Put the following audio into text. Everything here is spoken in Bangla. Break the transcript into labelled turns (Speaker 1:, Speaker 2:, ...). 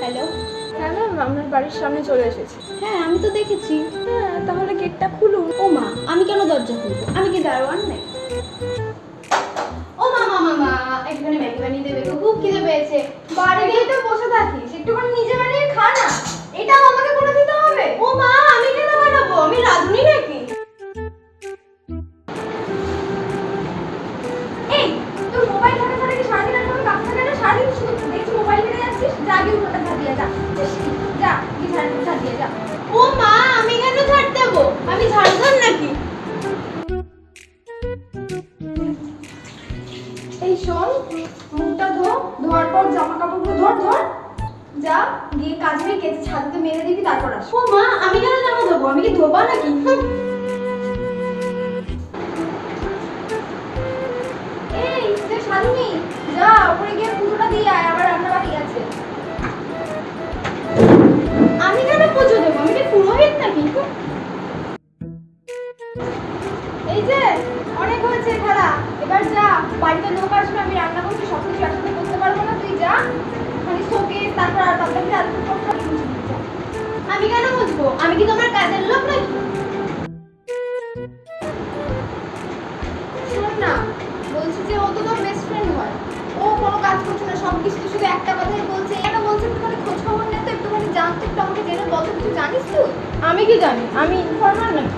Speaker 1: হ্যালো
Speaker 2: হ্যাঁ ম্যাম আপনার বাড়ির সামনে চলে এসেছি।
Speaker 1: হ্যাঁ আমি তো দেখেছি।
Speaker 2: হ্যাঁ তাহলে গেটটা খুলুন।
Speaker 1: ও মা আমি কেন দরজা খুলবো? আমি কি দারোয়ান নাই ও মা মা মা মা একটুখানি ম্যাগি বানিয়ে দেবে খুব খিদে পেয়েছে।
Speaker 2: বাড়ি গিয়ে তো বসে থাকিস একটুখানি নিজে
Speaker 1: আমি কেন
Speaker 2: ঝাড়
Speaker 1: দেবো
Speaker 2: এই শোন মুখটা ধো ধোয়ার জামা কাপড়গুলো ধর ধর যা গিয়ে কাজে ছাদতে মেরে দিবি তারপর আস
Speaker 1: মা, আমি কেন জামা দেবো আমি কি ধোবা নাকি?
Speaker 2: এই যে, অনেক হয়েছে খেলা। এবার যা, বাড়িতে লোক আসবে আমি রান্না করছি সব কিছু একসাথে করতে পারব না, তুই যা। খালি শোকে তারপর আর যা।
Speaker 1: আমি কেন বুঝব? আমি কি তোমার কাজের লোক নাকি?
Speaker 2: বলছি যে ও তো বেস্ট ফ্রেন্ড হয়। ও কোনো কাজ করছে না সব কিছু শুধু একটা কথাই বলছে। কেন বলছে একটুখানি খবর নে তো, একটুখানি জানতো আমাকে জেনে কিছু জানিস তুই?
Speaker 1: আমি কি জানি? আমি ইনফরমার নাকি?